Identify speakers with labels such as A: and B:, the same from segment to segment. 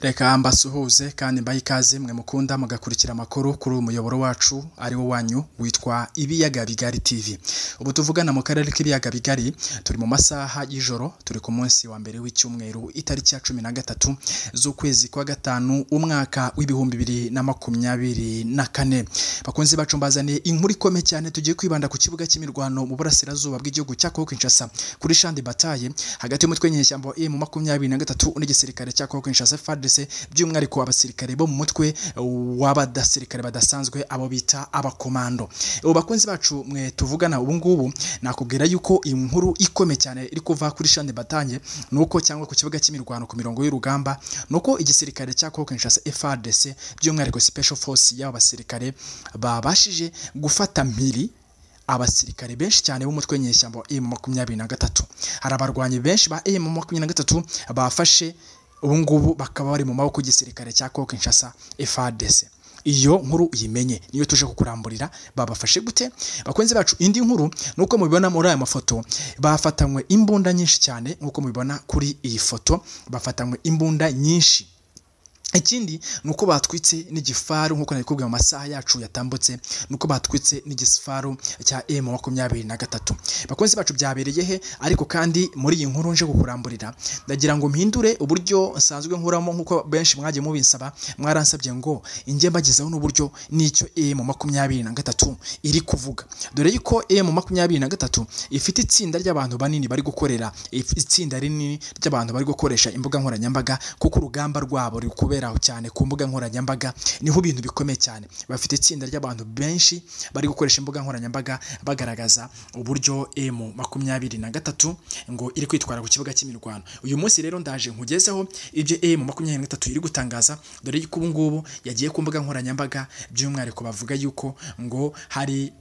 A: reka mbasuhuze kandi mbahe ikaze mwe mukunda mugakurikira amakuru kuri uyu muyoboro wacu ari wo wanyu witwa ibiyaga bigari tv ubu tuvugana mu karere k'ibiyaga bigari turi mu masaha y'ijoro turi ku munsi wa mbere w'icyumweru itariki ya cumi na gatatu z'ukwezi kwa gatanu umwaka w'ibihumbi bibiri na makumyabiri na kane. Bakunzi bacu mbazaniye inkuru ikomeye cyane tugiye kwibanda ku kibuga cy'imirwano mu burasirazuba bw'igihugu cya Kongo Kinshasa kuri Shandi Bataye hagati y'umutwe nyeshyamba M makumyabiri na gatatu n'igisirikare cya Kongo Kinshasa FARDC by'umwihariko abasirikare bo mu mutwe w'abadasirikare badasanzwe abo bita abakomando. Ubu bakunzi bacu mwe tuvugana ubu ngubu nakubwira yuko inkuru nkuru ikomeye cyane iri kuva kuri Chande Batanye nuko cyangwa ku kibuga cy'imirwano ku mirongo y'urugamba nuko igisirikare cya Congo Kinshasa FARDC by'umwihariko Special Force y'abasirikare basirikare babashije gufata mpiri abasirikare benshi cyane b'umutwe nyeshyamba wa M makumyabiri na gatatu. Hari abarwanyi benshi ba M makumyabiri na gatatu bafashe ubu ngubu bakaba bari mu maboko y'igisirikare cya Kongo Kinshasa FARDC iyo nkuru uyimenye niyo tuje kukuramburira babafashe gute? Bakunze bacu indi nkuru nuko mubibona muri aya mafoto bafatanywe imbunda nyinshi cyane nk'uko mubibona kuri iyi foto bafatanywe imbunda nyinshi. Ikindi ni uko batwitse n'igifaru nk'uko nabikubwiye mu masaha yacu yatambutse ni uko batwitse n'igifaru cya emu makumyabiri na gatatu. Bakunzi bacu byabereye he? Ariko kandi muri iyi nkuru nje kukuramburira. Ndagira ngo mpindure uburyo nsanzwe nkuramo nk'uko benshi mwagiye mubinsaba mwaransabye ngo inge mbagezaho n'uburyo n'icyo emu makumyabiri na gatatu iri kuvuga. Dore yuko emu makumyabiri na gatatu ifite itsinda ry'abantu banini bari gukorera itsinda rinini ry'abantu bari gukoresha imbuga nkoranyambaga kuko urugamba rwabo ruri kubera cyane ku mbuga nkoranyambaga ni ho ibintu bikomeye cyane. Bafite itsinda ry'abantu benshi bari gukoresha imbuga nkoranyambaga bagaragaza uburyo emu makumyabiri na gatatu ngo iri kwitwara ku kibuga cy'imirwano. Uyu munsi rero ndaje nkugezeho ibyo emu makumyabiri na gatatu iri gutangaza dore yuko ubu ngubu yagiye ku mbuga nkoranyambaga by'umwihariko bavuga yuko ngo hari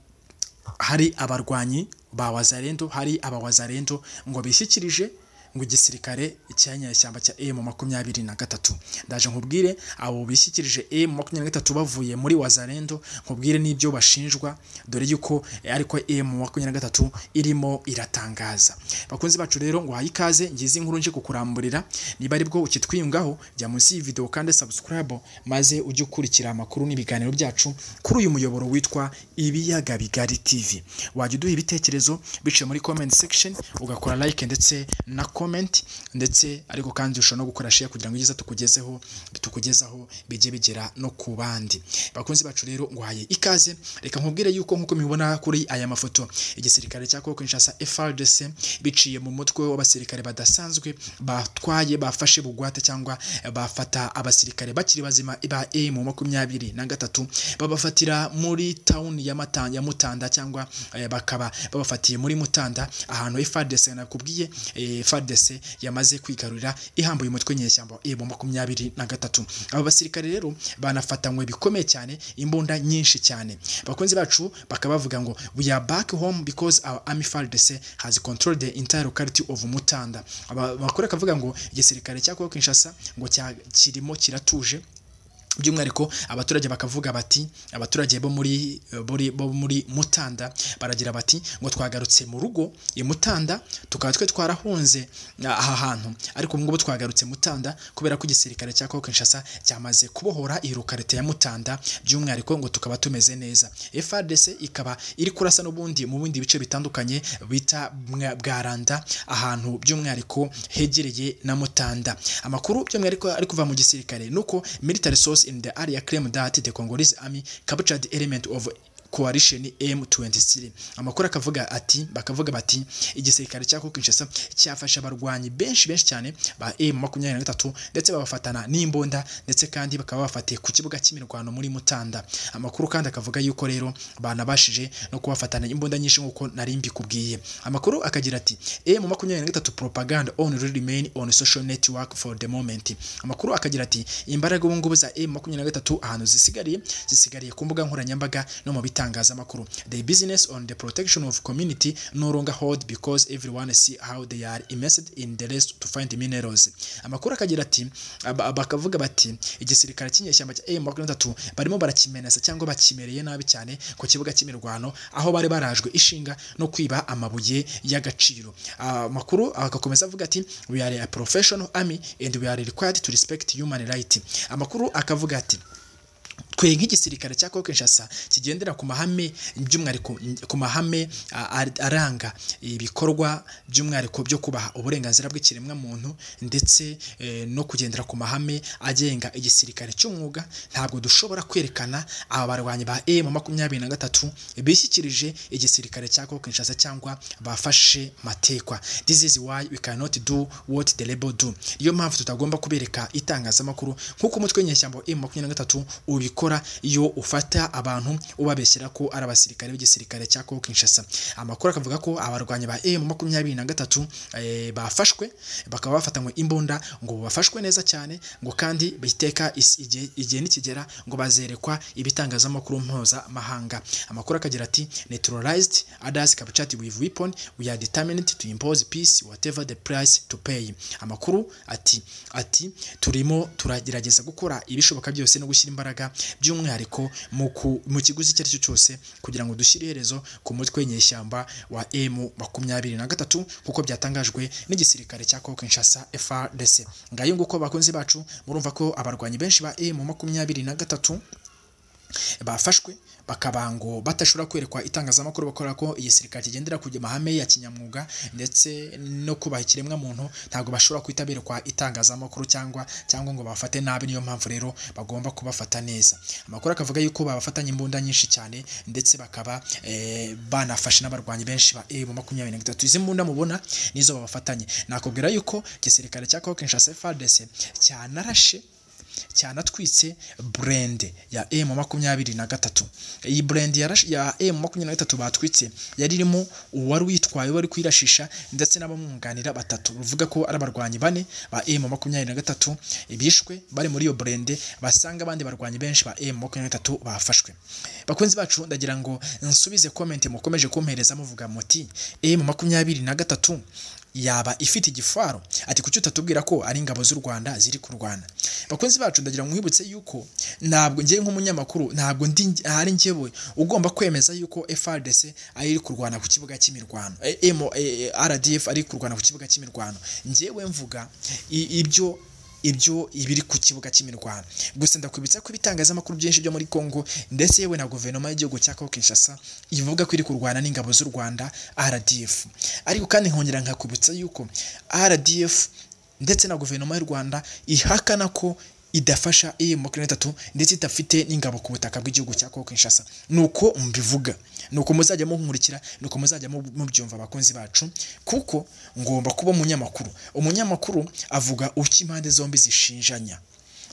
A: hari abarwanyi ba wazarendo hari abawazarendo ngo bishyikirije ngo igisirikare cyanyeshyamba cya M makumyabiri na gatatu. Ndaje nkubwire abo bishyikirije M makumyabiri na gatatu bavuye muri Wazarendo nkubwire n'ibyo bashinjwa dore yuko ariko M makumyabiri na gatatu irimo iratangaza. Bakunzi bacu rero ngo haye ikaze ngize inkuru nje kukuramburira niba ari bwo ukitwiyungaho jya munsi y'iyi video kandi subscribe maze ujye ukurikira amakuru n'ibiganiro byacu kuri uyu muyoboro witwa ibiyaga bigari TV wajya uduha ibitekerezo biciye muri comment section ugakora like ndetse na comment ndetse ariko kandi ushobora no gukora share kugira ngo igeze tukugezeho tukugezaho bijye bigera no ku bandi. Bakunzi bacu rero ngwaye ikaze. Reka nkubwire yuko nk'uko mubibona kuri aya mafoto. Igisirikare cya Kongo Kinshasa FARDC biciye mu mutwe w'abasirikare badasanzwe batwaye bafashe bugwate cyangwa bafata abasirikare bakiri bazima ba M makumyabiri na gatatu babafatira muri town ya Matanda ya Mutanda cyangwa eh, bakaba babafatiye muri Mutanda ahantu FARDC nakubwiye eh, FARDC yamaze kwigarurira ihambuye umutwe nyeshyamba ebo makumyabiri na gatatu. Aba basirikare rero banafatanywe bikomeye cyane imbunda nyinshi cyane. Bakunzi bacu bakaba bavuga ngo we are back home because our army FARDC has controlled the entire locality of Mutanda. Abakora kavuga ngo igisirikare cya Kongo Kinshasa ngo kirimo kiratuje by'umwihariko abaturage bakavuga bati abaturage bo muri bo muri Mutanda baragira bati ngo twagarutse mu rugo i Mutanda tukaba twe twarahunze aha hantu. Ariko ngubu twagarutse Mutanda kubera ko igisirikare cya Kinshasa cyamaze kubohora iyi lokalite ya Mutanda by'umwihariko ngo tukaba tumeze neza. FARDC ikaba iri kurasa n'ubundi mu bindi bice bitandukanye bita bwaranda ahantu by'umwihariko hegereye na Mutanda. Amakuru by'umwihariko ari kuva mu gisirikare nuko military source in the area claim that the Congolese army captured element of coalition M23. Amakuru akavuga ati bakavuga bati igisirikare cyako Kinshasa cyafasha abarwanyi benshi benshi cyane ba M23 ndetse babafatana n'imbunda ndetse kandi bakaba bafatiye ku kibuga cy'imirwano muri Mutanda. Amakuru kandi akavuga yuko rero banabashije no kubafatana imbunda nyinshi nkuko nari mbikubwiye. Amakuru akagira ati M23 propaganda only remain on social network for the moment. Amakuru akagira ati imbaraga ubu ngubu za M23 ahantu zisigariye zisigariye ku mbuga nkoranyambaga no mu bitanga y'itangazamakuru the business on the protection of community no longer hold because everyone see how they are immersed in the race to find minerals. Amakuru akagira ati bakavuga bati igisirikare cy'inyeshyamba cya M23 barimo barakimenesa cyangwa bakimereye nabi cyane ku kibuga cy'imirwano aho bari barajwe ishinga no kwiba amabuye y'agaciro. Amakuru agakomeza avuga ati we are a professional army and we are required to respect human right amakuru akavuga ati twe nk'igisirikare cya Kinshasa kigendera ku mahame by'umwihariko ku mahame aranga ibikorwa by'umwihariko byo kubaha uburenganzira bw'ikiremwa muntu ndetse eh, no kugendera ku mahame agenga igisirikare cy'umwuga ntabwo dushobora kwerekana aba barwanyi ba M makumyabiri na gatatu bishyikirije igisirikare cya Kinshasa cyangwa bafashe matekwa. This is why we cannot do what the rebel do. Niyo mpamvu tutagomba kubereka itangazamakuru nk'uko umutwe w'inyeshyamba wa M makumyabiri na gatatu ubikora. Iyo ufata abantu ubabeshyira ko ari abasirikare b'igisirikare cya Congo Kinshasa. Amakuru akavuga ko abarwanyi ba M makumyabiri na gatatu eh, bafashwe bakaba bafatanywe imbunda ngo bafashwe neza cyane ngo kandi biteka igihe nikigera ngo bazerekwa ibitangazamakuru mpuzamahanga. Amakuru akagira ati neutralized others captured with weapon we are determined to impose peace whatever the price to pay. Amakuru ati ati turimo turagerageza gukora ibishoboka byose no gushyira imbaraga by'umwihariko mu kiguzi icyo ari cyo cyose kugira ngo dushyire iherezo ku mutwe w'inyeshyamba wa M makumyabiri na gatatu kuko byatangajwe n'igisirikare cya Kinshasa FARDC ngayo nguko bakunzi bacu murumva ko abarwanyi benshi ba M makumyabiri na gatatu bafashwe bakaba ngo badashobora kwerekwa itangazamakuru bakora ko igisirikare kigendera ku mahame ya kinyamwuga ndetse no kubaha ikiremwa muntu ntabwo bashobora guhita berekwa itangazamakuru cyangwa cyangwa ngo bafate nabi niyo mpamvu rero bagomba kubafata neza. Amakuru akavuga yuko babafatanya imbunda nyinshi cyane ndetse bakaba eh, banafashe n'abarwanyi benshi ba M makumyabiri na gatatu. Izi mbunda mubona nizo babafatanye. Nakubwira yuko igisirikare cya Congo Kinshasa cyanarashe cyanatwitse burende ya M makumyabiri na gatatu. Iyi burende ya, M makumyabiri na gatatu batwitse yari irimo uwari witwaye wari kwirashisha ndetse n'abamwunganira batatu. Bivuga ko ari abarwanyi bane ba M makumyabiri na gatatu bishwe bari muri iyo burende basanga abandi barwanyi benshi ba M makumyabiri na gatatu bafashwe. Bakunzi bacu ndagira ngo nsubize comment mukomeje kumpereza muvuga muti M makumyabiri na gatatu yaba ifite igifaro ati kuki utatubwira ko ari ingabo z'u Rwanda ziri kurwana? Bakunzi bacu ndagira ngo nkwibutse yuko ntabwo ngiye nk'umunyamakuru ntabwo ndi ahari njyewe ugomba kwemeza yuko FRDC ari kurwana ku kibuga cy'imirwano Eh, eh, RDF ari kurwana ku kibuga cy'imirwano. Njyewe mvuga ibyo ibyo ibiri ku kibuga cy'imirwano. Gusa ndakwibutsa ko ibitangazamakuru byinshi byo muri Congo ndetse yewe na guverinoma y'igihugu cya Congo Kinshasa ivuga ko iri kurwana n'ingabo z'u Rwanda RDF ariko kandi nkongera nkakwibutsa yuko RDF ndetse na guverinoma y'u Rwanda ihakana ko idafasha iyi makumyabiri na gatatu ndetse idafite n'ingabo ku butaka bw'igihugu cya Congo Kinshasa. Nuko mbivuga. Nuko muzajya munkurikira nuko muzajya mu- mubyumva abakunzi bacu kuko ngomba kuba umunyamakuru. Umunyamakuru avuga uko impande zombi zishinjanya.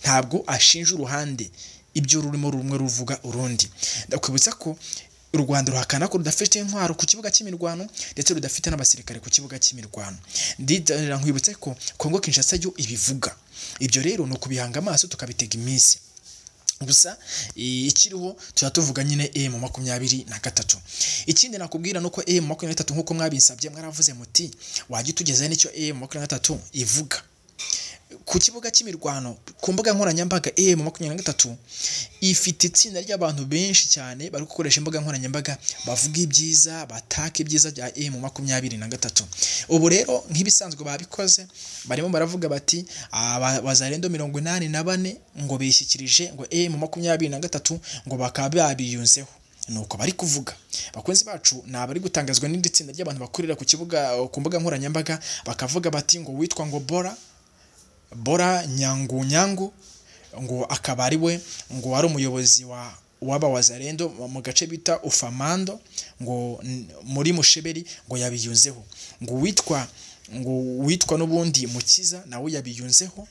A: Ntabwo ashinja uruhande. Ibyo rurimo rumwe ruvuga urundi. Ndakwibutsa ko u Rwanda ruhakana ko rudafite intwaro ku kibuga cy'imirwano ndetse rudafite n'abasirikare ku kibuga cy'imirwano. Ndizera nkwibutse ko Congo Kinshasa yo ibivuga. Ibyo rero ni ukubihanga amaso tukabitega iminsi. Gusa ikiriho tuba tuvuga nyine M makumyabiri na gatatu. Ikindi nakubwira ni uko M makumyabiri na gatatu nk'uko mwabinsabye mwaravuze muti wajya utugezaho n'icyo M makumyabiri na gatatu ivuga. Ku kibuga cy'imirwano ku mbuga nkoranyambaga M makumyabiri na gatatu ifite itsinda ry'abantu benshi cyane bari gukoresha imbuga nkoranyambaga bavuga ibyiza bataka ibyiza bya M makumyabiri na gatatu. Ubu rero nk'ibisanzwe babikoze barimo baravuga bati aba bazarendo mirongo inani na bane ngo bishyikirije ngo M makumyabiri na gatatu ngo bakaba babiyunzeho. Nuko bari kuvuga. Bakunzi bacu ni abari gutangazwa n'indi tsinda ry'abantu bakorera ku kibuga ku mbuga nkoranyambaga bakavuga bati ngo witwa ngo bora bora nyangu nyangu ngo akaba ari we ngo wari umuyobozi wa waba wazarendo mu gace bita ufamando ngo muri musheberi ngo yabiyunzeho. Ngo witwa ngo witwa n'ubundi mukiza nawe yabiyunzeho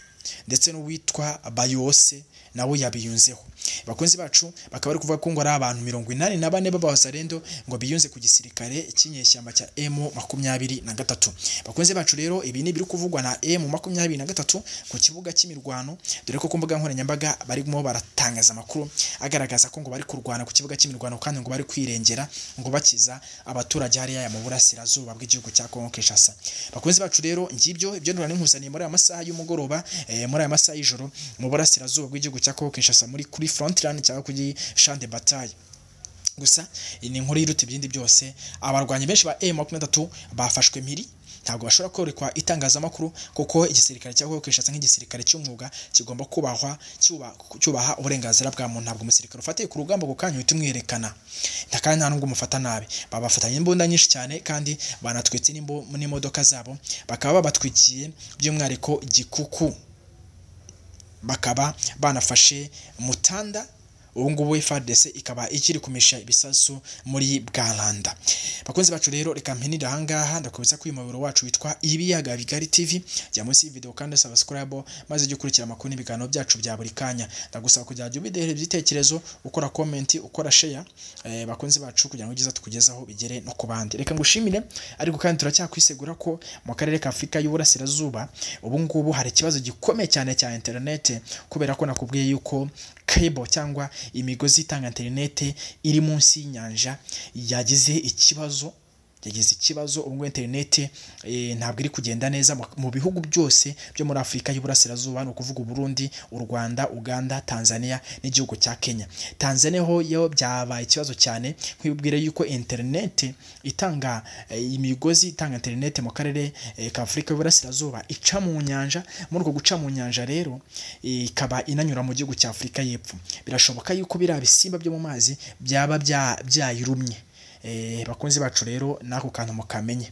A: ndetse n'uwitwa bayose nawe yabiyunzeho. Bakunzi bacu bakaba bari kuvuga ko ngo ari abantu mirongo inani na bane b'abazarendo ngo biyunze ku gisirikare cy'inyeshyamba cya emu makumyabiri na gatatu. Bakunzi bacu rero ibi ni ibiri kuvugwa na emu makumyabiri na gatatu ku kibuga cy'imirwano dore ko ku mbuga nkoranyambaga barimo baratangaza amakuru agaragaza ko ngo bari kurwana ku kibuga cy'imirwano kandi ngo bari kwirengera ngo bakiza abaturage hariya mu burasirazuba bw'igihugu cya Kongo Kinshasa. Bakunzi bacu rero ngibyo ibyo nurane nkuzaniye muri aya masaha y'umugoroba eh, muri aya masaha y'ijoro mu burasirazuba bw'igihugu cya Kongo Kinshasa muri kuri frontline cyangwa kuri champ de bataille. Gusa ni inkuru y'iruta ibindi byose. Abarwanyi benshi ba M23 bafashwe mpiri ntabwo bashobora kwerekwa itangazamakuru kuko igisirikare cya Kongo Kinshasa nk'igisirikare cy'umwuga kigomba kubahwa cyuba- cyubaha uburenganzira bwa muntu. Ntabwo umusirikare ufatiye ku rugamba ako kanya uhita umwerekana. Kandi nta nubwo umufata nabi. Babafatanya imbunda nyinshi cyane kandi banatwitse n'imodoka zabo. Bakaba babatwikiye by'umwihariko gikuku. Bakaba banafashe mutanda ubu ngubu FARDC ikaba ikiri kumisha ibisasu muri Bwaranda bakunzi bacu rero reka mpinira ahangaha ndakubitsa ko uyu muyoboro wacu witwa ibiyaga bigari TV jya munsi y'video kandi subscribe maze ujye ukurikira amakuru n'ibiganiro byacu bya buri kanya. Ndagusaba kujya jya ubidehera ibitekerezo ukora comment ukora share eh, bakunzi bacu kugira ngo ibyiza tukugezaho bigere no ku bandi. Reka ngushimire ariko kandi turacyakwisegura ko mu karere ka Afurika y'Uburasirazuba ubu ngubu hari ikibazo gikomeye cyane cya internet kubera ko nakubwiye yuko cable cyangwa imigozi itanga interinete iri munsi y'inyanja yagize ikibazo yagize ikibazo ubwo interinete eh, ntabwo iri kugenda neza mu- bihugu byose byo muri Afurika y'Uburasirazuba ni ukuvuga u Burundi u Rwanda Uganda Tanzania n'igihugu cya Kenya. Tanzania ho yo byabaye ikibazo cyane nkwibwira yuko interinete itanga eh, imigozi itanga interinete mu karere eh, ka Afurika y'Uburasirazuba ica mu nyanja. Muri uko guca mu nyanja rero ikaba inanyura mu gihugu cya Afurika y'Epfo. Birashoboka yuko biriya bisimba byo mu mazi byaba bya- byayirumye. Bakunzi bacu rero n'ako kantu mukamenye.